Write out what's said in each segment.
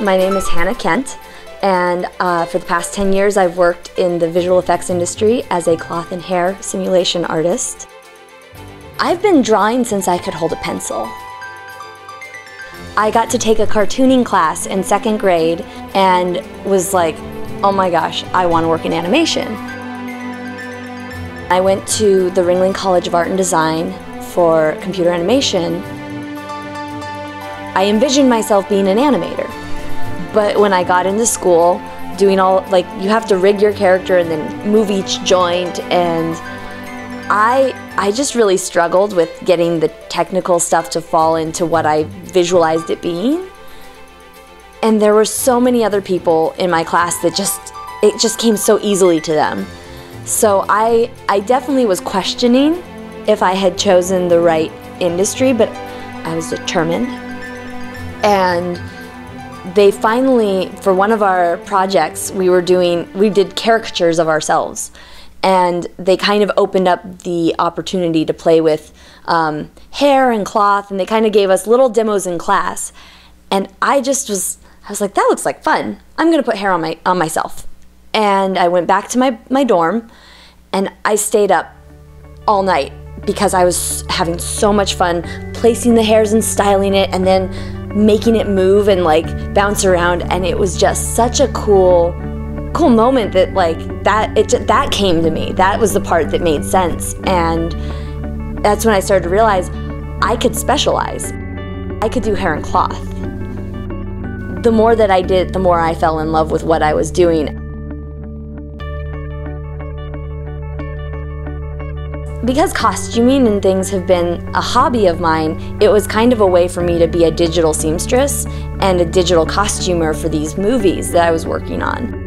My name is Hannah Kent, and uh, for the past 10 years I've worked in the visual effects industry as a cloth and hair simulation artist. I've been drawing since I could hold a pencil. I got to take a cartooning class in second grade and was like, oh my gosh, I want to work in animation. I went to the Ringling College of Art and Design for computer animation. I envisioned myself being an animator. But when I got into school, doing all, like, you have to rig your character and then move each joint, and I, I just really struggled with getting the technical stuff to fall into what I visualized it being. And there were so many other people in my class that just, it just came so easily to them. So I, I definitely was questioning if I had chosen the right industry, but I was determined. And they finally, for one of our projects, we were doing, we did caricatures of ourselves. And they kind of opened up the opportunity to play with um, hair and cloth, and they kind of gave us little demos in class. And I just was, I was like, that looks like fun. I'm gonna put hair on my on myself. And I went back to my, my dorm, and I stayed up all night because I was having so much fun placing the hairs and styling it, and then making it move and like bounce around and it was just such a cool cool moment that like that it that came to me. That was the part that made sense and that's when i started to realize i could specialize. I could do hair and cloth. The more that i did the more i fell in love with what i was doing because costuming and things have been a hobby of mine, it was kind of a way for me to be a digital seamstress and a digital costumer for these movies that I was working on.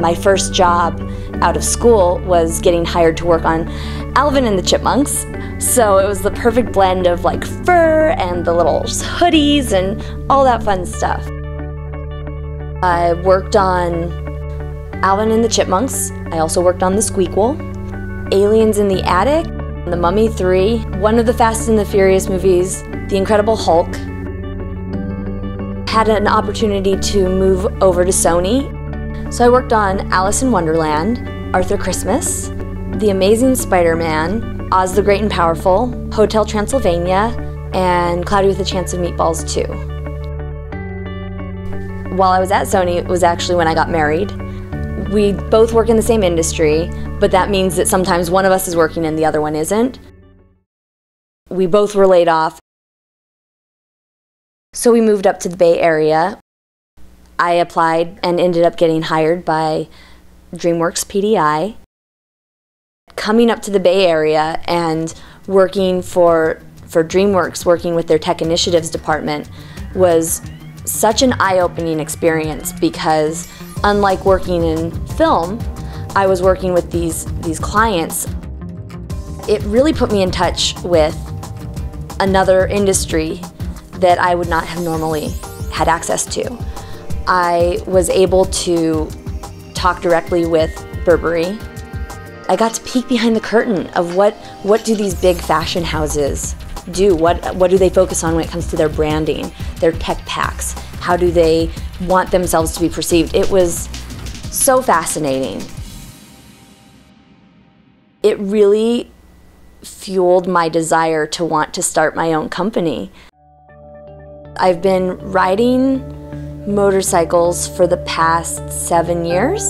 My first job out of school was getting hired to work on Alvin and the Chipmunks. So it was the perfect blend of like fur and the little hoodies and all that fun stuff. I worked on Alvin and the Chipmunks. I also worked on the Squeakquel. Aliens in the Attic, The Mummy 3, one of the Fast and the Furious movies, The Incredible Hulk. Had an opportunity to move over to Sony. So I worked on Alice in Wonderland, Arthur Christmas, The Amazing Spider-Man, Oz the Great and Powerful, Hotel Transylvania, and Cloudy with a Chance of Meatballs 2. While I was at Sony, it was actually when I got married. We both work in the same industry, but that means that sometimes one of us is working and the other one isn't. We both were laid off. So we moved up to the Bay Area. I applied and ended up getting hired by DreamWorks PDI. Coming up to the Bay Area and working for, for DreamWorks, working with their Tech Initiatives department, was such an eye opening experience because, unlike working in film, I was working with these, these clients, it really put me in touch with another industry that I would not have normally had access to. I was able to talk directly with Burberry. I got to peek behind the curtain of what, what do these big fashion houses do? What, what do they focus on when it comes to their branding, their tech packs? How do they want themselves to be perceived? It was so fascinating it really fueled my desire to want to start my own company. I've been riding motorcycles for the past seven years.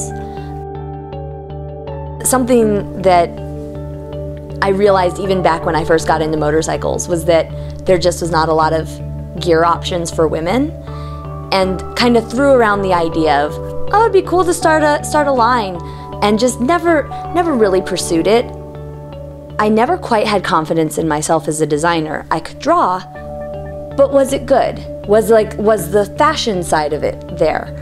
Something that I realized even back when I first got into motorcycles was that there just was not a lot of gear options for women and kind of threw around the idea of, oh, it'd be cool to start a, start a line and just never, never really pursued it. I never quite had confidence in myself as a designer. I could draw, but was it good? Was like was the fashion side of it there?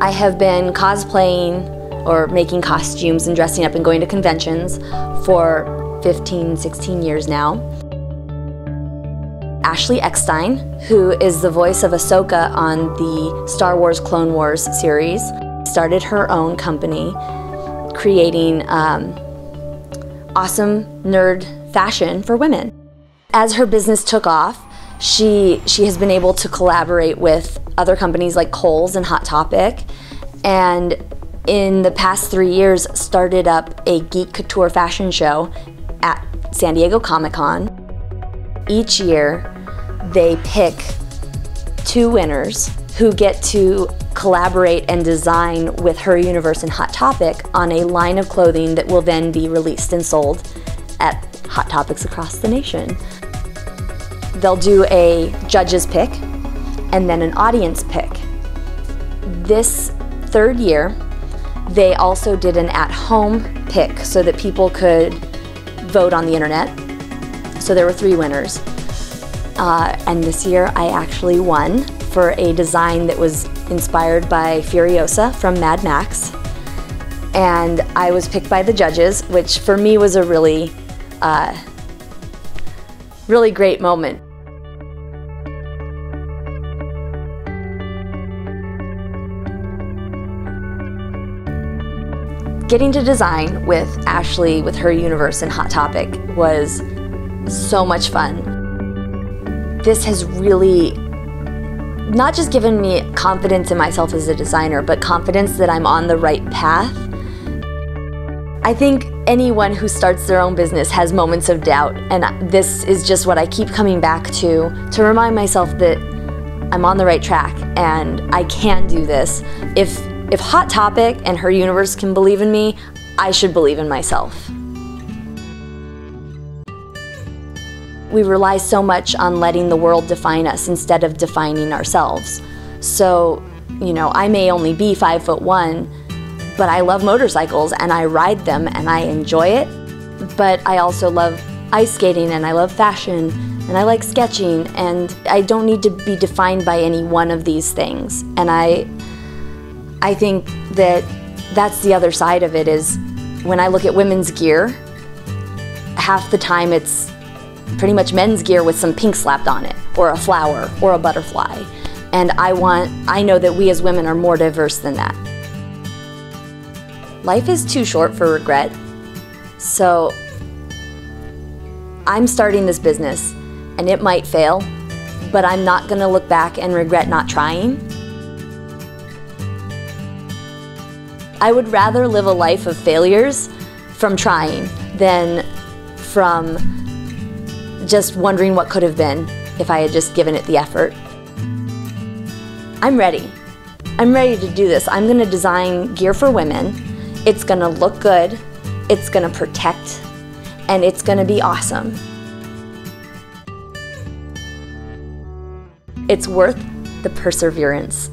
I have been cosplaying or making costumes and dressing up and going to conventions for 15, 16 years now. Ashley Eckstein, who is the voice of Ahsoka on the Star Wars Clone Wars series, started her own company creating um, awesome nerd fashion for women. As her business took off, She she has been able to collaborate with other companies like Kohl's and Hot Topic, and in the past three years started up a geek couture fashion show at San Diego Comic Con. Each year, they pick two winners who get to collaborate and design with Her Universe and Hot Topic on a line of clothing that will then be released and sold at Hot Topics across the nation. They'll do a judge's pick and then an audience pick. This third year, they also did an at-home pick so that people could vote on the internet. So there were three winners. Uh, and this year I actually won for a design that was inspired by Furiosa from Mad Max. And I was picked by the judges, which for me was a really, uh, really great moment. Getting to design with Ashley, with her universe and Hot Topic was so much fun. This has really not just given me confidence in myself as a designer, but confidence that I'm on the right path. I think anyone who starts their own business has moments of doubt, and this is just what I keep coming back to to remind myself that I'm on the right track and I can do this. If if Hot Topic and her universe can believe in me, I should believe in myself. We rely so much on letting the world define us instead of defining ourselves. So, you know, I may only be five foot one, but I love motorcycles and I ride them and I enjoy it. But I also love ice skating and I love fashion and I like sketching and I don't need to be defined by any one of these things. And I I think that that's the other side of it is when I look at women's gear, half the time it's pretty much men's gear with some pink slapped on it, or a flower, or a butterfly. And I want, I know that we as women are more diverse than that. Life is too short for regret. So I'm starting this business and it might fail, but I'm not gonna look back and regret not trying. I would rather live a life of failures from trying than from just wondering what could have been if I had just given it the effort. I'm ready. I'm ready to do this. I'm going to design gear for women. It's going to look good, it's going to protect, and it's going to be awesome. It's worth the perseverance.